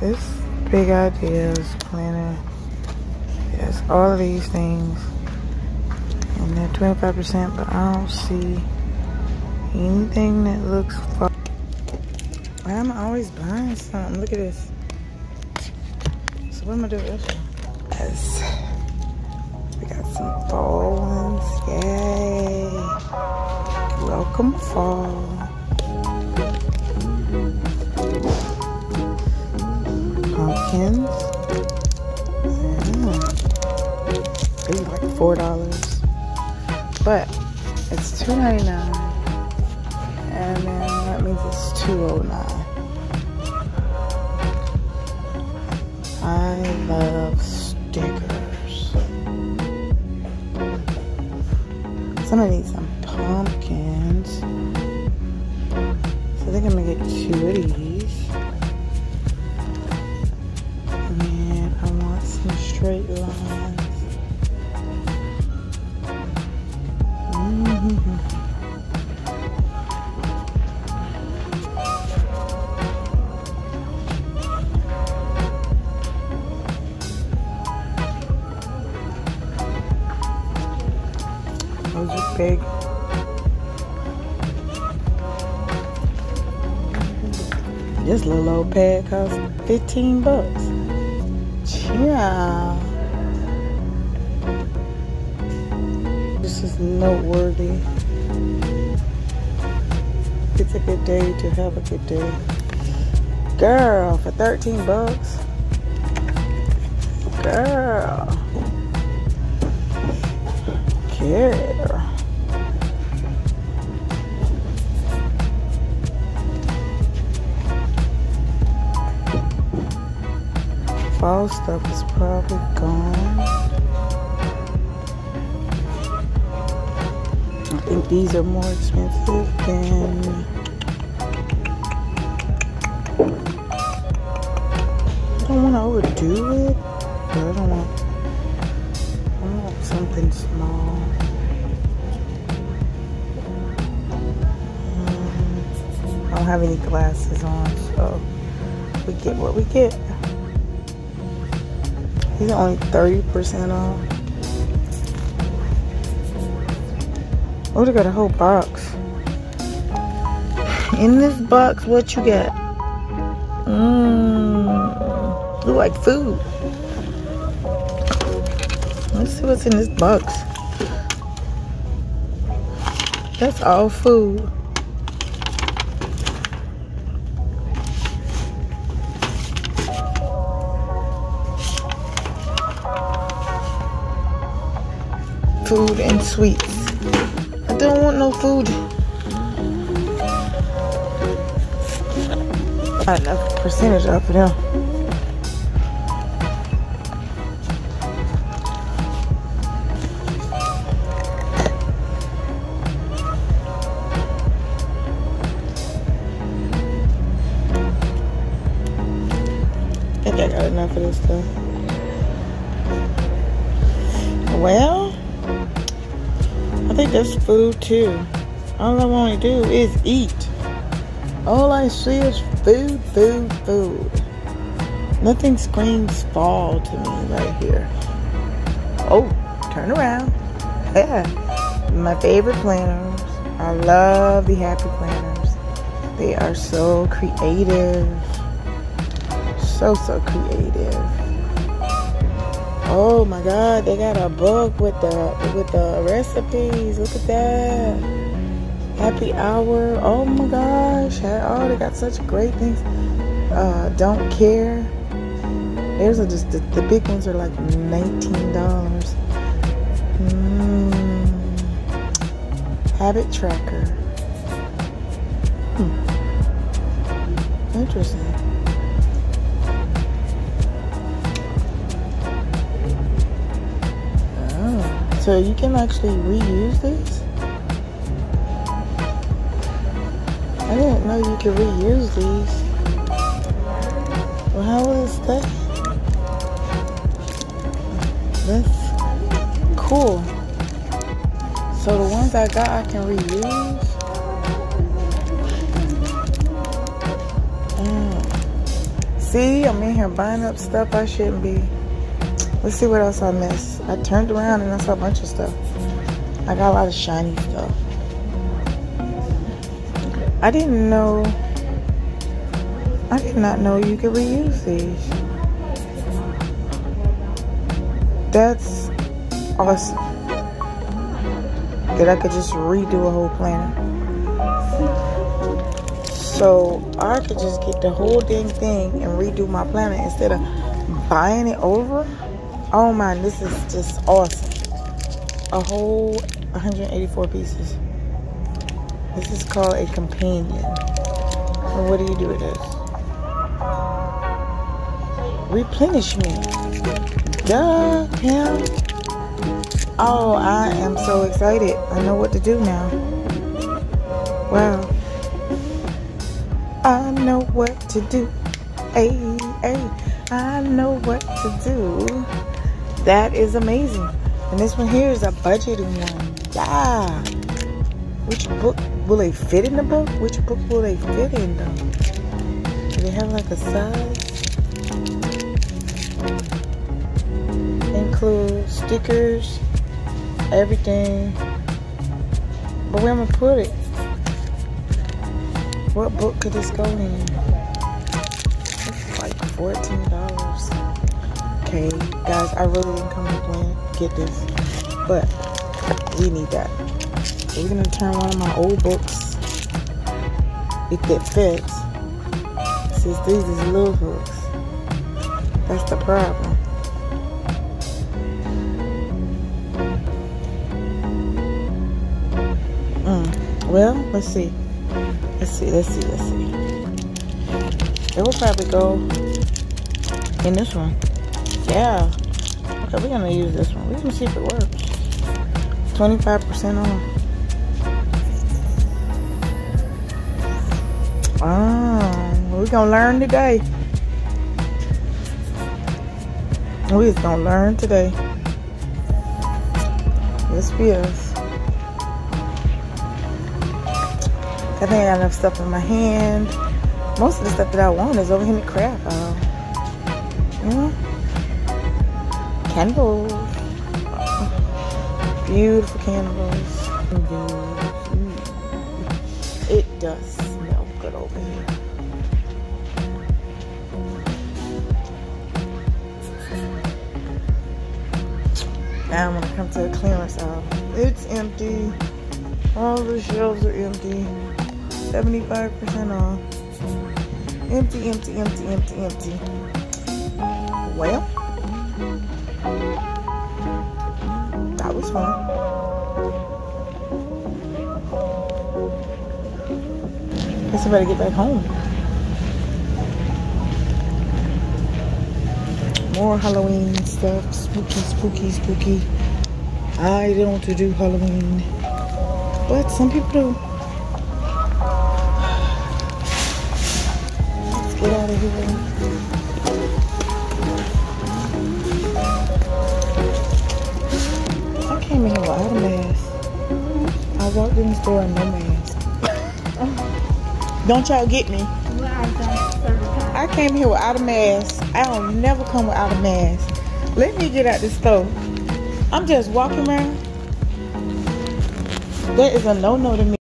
This big ideas planner. Yes, all of these things. And they're 25%, but I don't see anything that looks fun. Why am I always buying something? Look at this. So what am I doing with this one? Yes. We got some fall ones. Yay. Welcome fall. Dollars. But it's two ninety nine. And then that means it's two oh nine. I love stickers. Some of these some pumpkins. So I think I'm gonna get two of these. And I want some straight lines. Are big. This little old pad costs 15 bucks. Yeah. This is noteworthy. It's a good day to have a good day. Girl, for 13 bucks. Girl. Girl. Fall stuff is probably gone. I think these are more expensive than. I don't want to overdo it, but I don't want. Something small. Um, I don't have any glasses on, so we get what we get. Are only 30% off. Oh, they got a whole box. In this box, what you got? Mmm. Look like food. Let's see what's in this box. That's all food. Food and sweets. I don't want no food. Not enough percentage off of them. I got enough of this stuff. Well, I think that's food too. All I want to do is eat. All I see is food, food, food. Nothing screams fall to me right here. Oh, turn around. Yeah. My favorite planners. I love the happy planners. They are so creative. So, so creative. Oh my god, they got a book with the with the recipes. Look at that. Happy hour. Oh my gosh. Oh, they got such great things. Uh, don't care. There's a, just the, the big ones are like nineteen dollars. Mm. Habit tracker. Hmm. Interesting. So you can actually reuse these? I didn't know you could reuse these. Well, how it stay? That's cool. So the ones I got, I can reuse. Mm. See, I'm in here buying up stuff I shouldn't be. Let's see what else I missed. I turned around and I saw a bunch of stuff. I got a lot of shiny stuff. I didn't know. I did not know you could reuse these. That's awesome. That I could just redo a whole planner. So I could just get the whole dang thing and redo my planner instead of buying it over. Oh man, this is just awesome. A whole 184 pieces. This is called a companion. And what do you do with this? Replenishment. Duh, him. Oh, I am so excited. I know what to do now. Wow. I know what to do. Hey, hey, I know what to do. That is amazing. And this one here is a budgeting one. Yeah. Which book will they fit in the book? Which book will they fit in though? Do they have like a size? Include stickers, everything. But where am I put it? What book could this go in? It's like $14. Okay, guys, I really didn't come to plan get this, but we need that. So we're gonna turn one of my old books, if it fits, since these is little hooks. That's the problem. Mm. Well, let's see. Let's see, let's see, let's see. It will probably go in this one. Yeah. Okay, we're gonna use this one. We're gonna see if it works. 25% off. Ah, oh, we're gonna learn today. We just gonna learn today. Yes, we is. I think I got enough stuff in my hand. Most of the stuff that I want is over here in the craft aisle. You know? Candles. Beautiful candles. It does smell good over here. Now I'm gonna come to a clearance aisle. It's empty. All the shelves are empty. 75% off. Empty, empty, empty, empty, empty. Well, that was fun. Guess I better get back home. More Halloween stuff. Spooky, spooky, spooky. I don't want to do Halloween. But some people do. Get out of here. In. Don't y'all get me? I came here without a mask. I don't never come without a mask. Let me get out the store. I'm just walking around. That is a no-no to me.